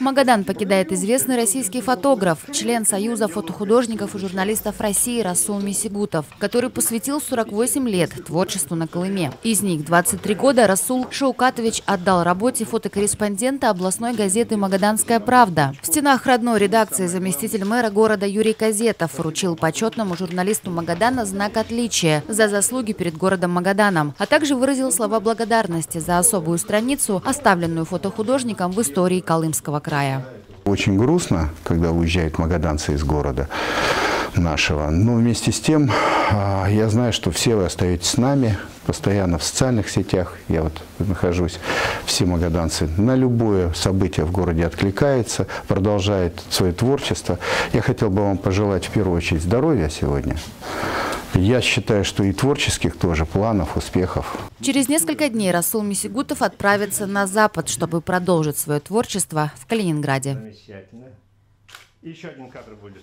Магадан покидает известный российский фотограф, член Союза фотохудожников и журналистов России Расул Мисигутов, который посвятил 48 лет творчеству на Колыме. Из них 23 года Расул Шаукатович отдал работе фотокорреспондента областной газеты «Магаданская правда». В стенах родной редакции заместитель мэра города Юрий Казетов вручил почетному журналисту Магадана знак отличия за заслуги перед городом Магаданом, а также выразил слова благодарности за особую страницу, оставленную фотохудожником в истории Колымского края. Очень грустно, когда уезжают магаданцы из города нашего. Но вместе с тем, а, я знаю, что все вы остаетесь с нами, постоянно в социальных сетях. Я вот нахожусь, все магаданцы на любое событие в городе откликается, продолжает свое творчество. Я хотел бы вам пожелать в первую очередь здоровья сегодня. Я считаю, что и творческих тоже планов, успехов. Через несколько дней Расул Мисигутов отправится на Запад, чтобы продолжить свое творчество в Калининграде. Замечательно. Еще один кадр будет.